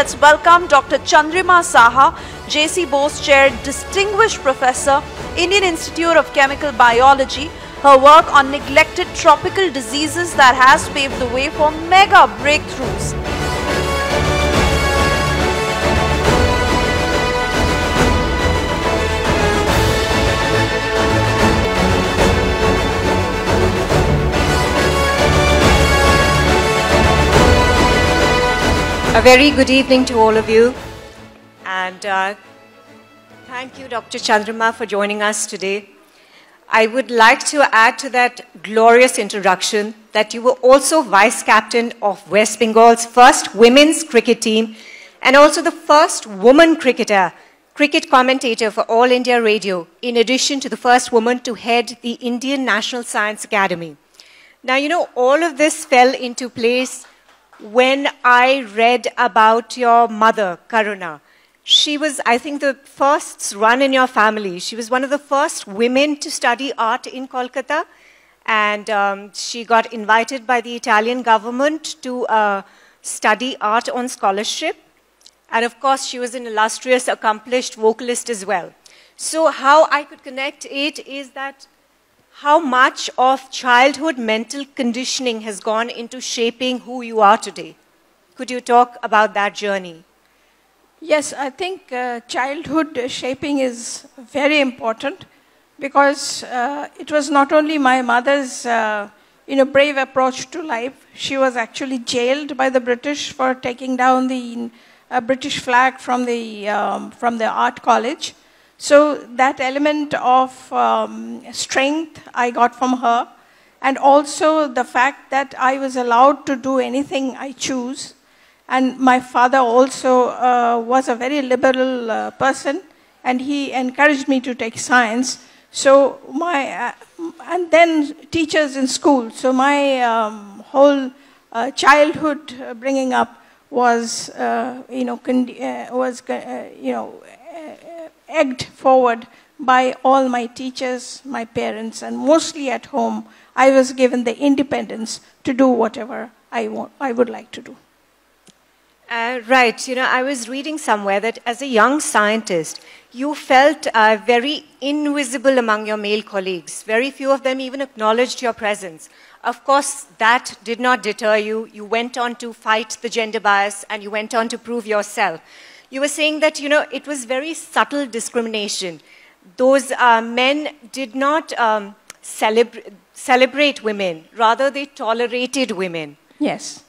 let's welcome Dr. Chandrima Shaha, JC Bose Chair, Distinguished Professor, Indian Institute of Chemical Biology. Her work on neglected tropical diseases that has paved the way for mega breakthroughs. A very good evening to all of you. And uh, thank you, Dr. Chandrima, for joining us today. I would like to add to that glorious introduction that you were also vice captain of West Bengal's first women's cricket team and also the first woman cricketer, cricket commentator for All India Radio, in addition to the first woman to head the Indian National Science Academy. Now, you know, all of this fell into place when I read about your mother, Karuna. She was, I think, the first run in your family. She was one of the first women to study art in Kolkata. And um, she got invited by the Italian government to uh, study art on scholarship. And of course, she was an illustrious, accomplished vocalist as well. So, how I could connect it is that how much of childhood mental conditioning has gone into shaping who you are today? Could you talk about that journey? Yes, I think uh, childhood shaping is very important because uh, it was not only my mother's uh, you know, brave approach to life, she was actually jailed by the British for taking down the uh, British flag from the, um, from the art college. So that element of um, strength I got from her, and also the fact that I was allowed to do anything I choose. And my father also uh, was a very liberal uh, person, and he encouraged me to take science. So my, uh, and then teachers in school. So my um, whole uh, childhood uh, bringing up was, uh, you know, was, you know, egged forward by all my teachers, my parents, and mostly at home, I was given the independence to do whatever I, want, I would like to do. Uh, right. You know, I was reading somewhere that as a young scientist, you felt uh, very invisible among your male colleagues. Very few of them even acknowledged your presence. Of course, that did not deter you. You went on to fight the gender bias and you went on to prove yourself you were saying that, you know, it was very subtle discrimination. Those uh, men did not um, celebra- celebrate women, rather, they tolerated women. Yes.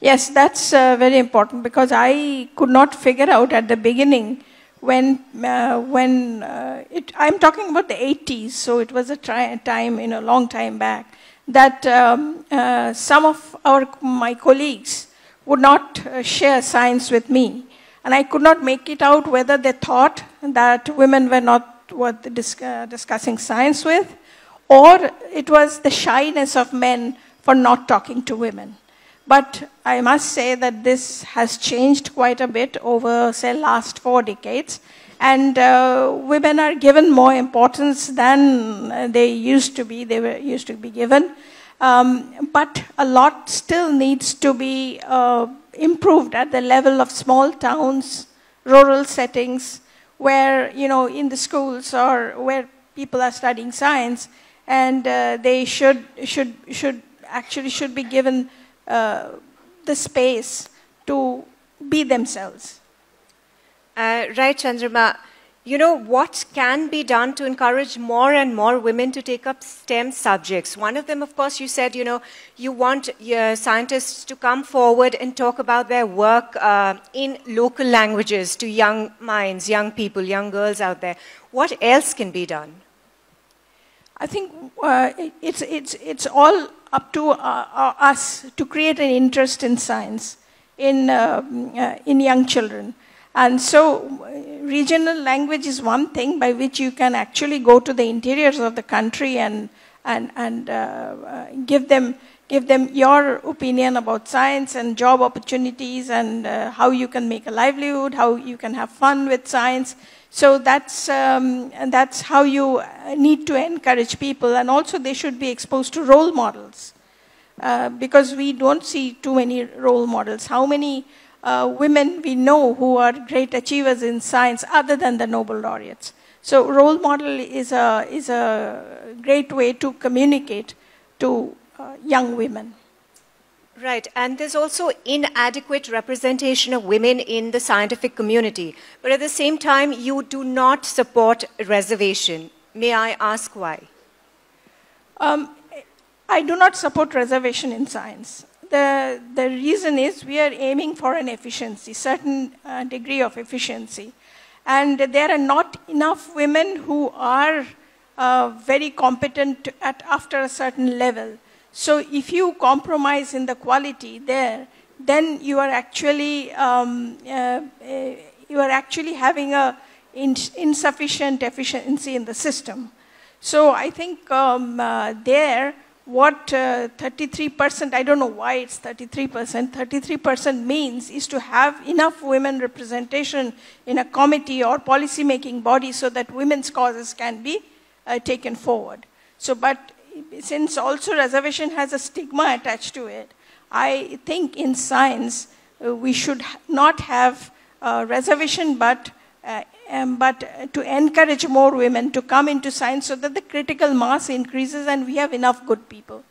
Yes, that's uh, very important because I could not figure out at the beginning when, uh, when uh, it, I'm talking about the 80s, so it was a time, in a long time back, that um, uh, some of our, my colleagues would not uh, share science with me and I could not make it out whether they thought that women were not worth dis- uh, discussing science with, or it was the shyness of men for not talking to women. But I must say that this has changed quite a bit over, say, last four decades. And uh, women are given more importance than they used to be, they were used to be given. Um, but a lot still needs to be uh, improved at the level of small towns, rural settings, where, you know, in the schools or where people are studying science, and uh, they should, should, should actually should be given uh, the space to be themselves. Uh, right, Chandrima you know, what can be done to encourage more and more women to take up STEM subjects? One of them, of course, you said, you know, you want your scientists to come forward and talk about their work uh, in local languages to young minds, young people, young girls out there. What else can be done? I think uh, it's, it's, it's all up to uh, uh us to create an interest in science in, um, uh, in young children. And so, regional language is one thing by which you can actually go to the interiors of the country and, and, and uh, uh, give, them, give them your opinion about science and job opportunities and uh, how you can make a livelihood, how you can have fun with science. So that's, um, that's how you need to encourage people. And also, they should be exposed to role models. Uh, because we don't see too many role models. How many uh, women we know who are great achievers in science other than the Nobel laureates. So role model is a, is a great way to communicate to uh, young women. Right, and there's also inadequate representation of women in the scientific community. But at the same time, you do not support reservation. May I ask why? Um, I do not support reservation in science. The, the reason is we are aiming for an efficiency, certain uh, degree of efficiency. And there are not enough women who are uh, very competent at after a certain level. So if you compromise in the quality there, then you are actually um, uh, uh, you are actually having a insufficient efficiency in the system. So I think um, uh, there, what 33%, uh, I don't know why it's 33%, 33% means is to have enough women representation in a committee or policy making body so that women's causes can be uh, taken forward. So, but since also reservation has a stigma attached to it, I think in science uh, we should not have uh, reservation but, uh, um, but to encourage more women to come into science so that the critical mass increases and we have enough good people.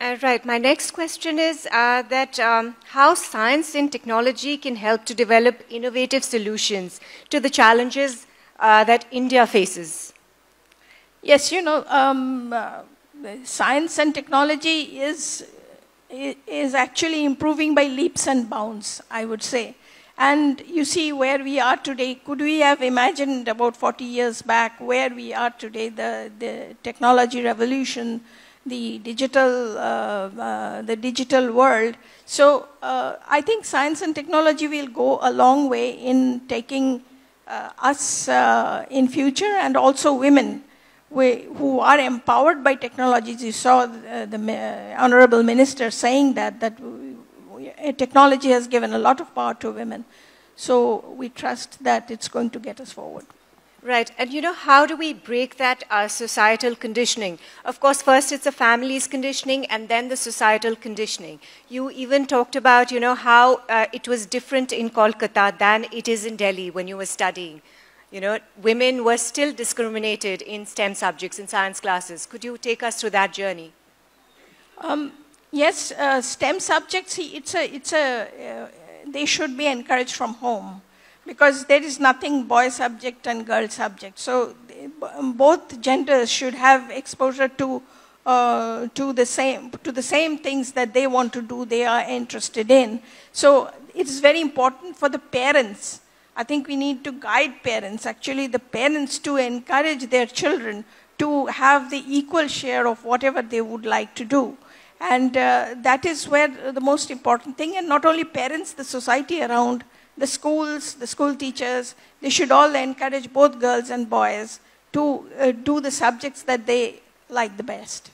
Uh, right. My next question is uh, that um, how science and technology can help to develop innovative solutions to the challenges uh, that India faces. Yes, you know, um, uh, science and technology is, is actually improving by leaps and bounds, I would say. And you see where we are today. Could we have imagined about 40 years back where we are today, the, the technology revolution, the digital, uh, uh, the digital world? So uh, I think science and technology will go a long way in taking uh, us uh, in future and also women we, who are empowered by technologies. You saw the, the uh, honorable minister saying that, that technology has given a lot of power to women. So we trust that it's going to get us forward. Right, and you know, how do we break that uh, societal conditioning? Of course, first it's the family's conditioning and then the societal conditioning. You even talked about, you know, how uh, it was different in Kolkata than it is in Delhi when you were studying. You know, women were still discriminated in STEM subjects in science classes. Could you take us through that journey? Um, yes, uh, STEM subjects, it's a, it's a, uh, they should be encouraged from home because there is nothing boy subject and girl subject. So both genders should have exposure to uh, to the same to the same things that they want to do, they are interested in. So it is very important for the parents I think we need to guide parents, actually the parents to encourage their children to have the equal share of whatever they would like to do. And uh, that is where the most important thing, and not only parents, the society around, the schools, the school teachers, they should all encourage both girls and boys to uh, do the subjects that they like the best.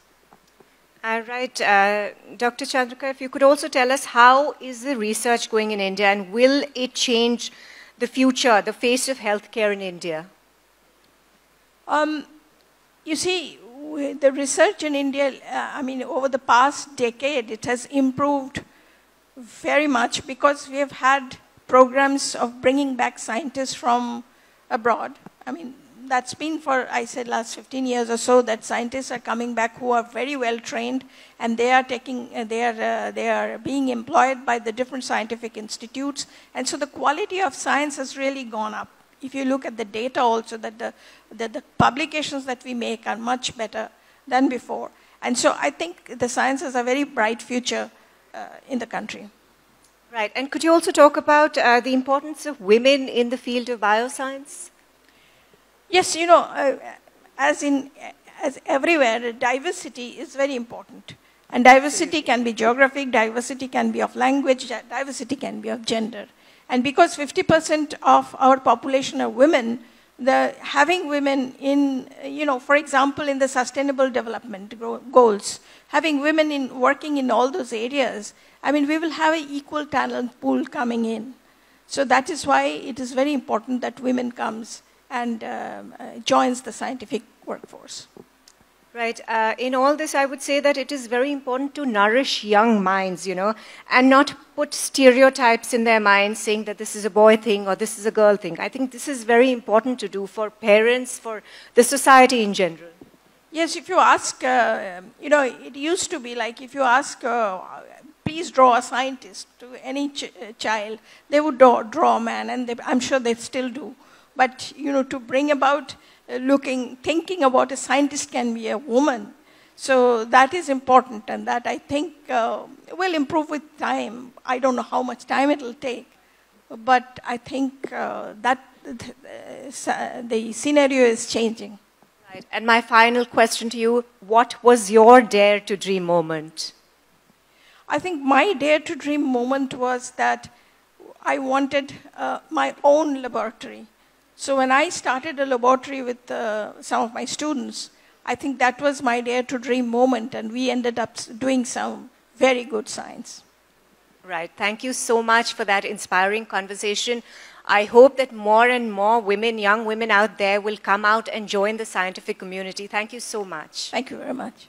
All right, uh, Dr. Chandrika, if you could also tell us how is the research going in India and will it change the future, the face of healthcare in India? Um, you see, the research in India, uh, I mean, over the past decade, it has improved very much because we have had programs of bringing back scientists from abroad. I mean, that's been for, I said, last 15 years or so that scientists are coming back who are very well trained and they are taking, uh, they, are, uh, they are being employed by the different scientific institutes. And so the quality of science has really gone up. If you look at the data also, that the, that the publications that we make are much better than before. And so I think the science has a very bright future uh, in the country. Right. And could you also talk about uh, the importance of women in the field of bioscience? Yes, you know, uh, as in as everywhere, diversity is very important. And diversity can be geographic, diversity can be of language, diversity can be of gender. And because 50% of our population are women, the having women in, you know, for example, in the sustainable development goals, having women in working in all those areas, I mean, we will have an equal talent pool coming in. So that is why it is very important that women comes and um, uh, joins the scientific workforce. Right. Uh, in all this, I would say that it is very important to nourish young minds, you know, and not put stereotypes in their minds saying that this is a boy thing or this is a girl thing. I think this is very important to do for parents, for the society in general. Yes, if you ask, uh, you know, it used to be like if you ask, uh, please draw a scientist to any ch- uh, child, they would draw, draw a man, and they, I'm sure they still do. But, you know, to bring about looking, thinking about a scientist can be a woman. So that is important, and that I think uh, will improve with time. I don't know how much time it will take, but I think uh, that uh, the scenario is changing. Right. And my final question to you what was your dare to dream moment? I think my dare to dream moment was that I wanted uh, my own laboratory. So when I started a laboratory with uh, some of my students, I think that was my dare to dream moment, and we ended up doing some very good science. Right. Thank you so much for that inspiring conversation. I hope that more and more women, young women out there, will come out and join the scientific community. Thank you so much. Thank you very much.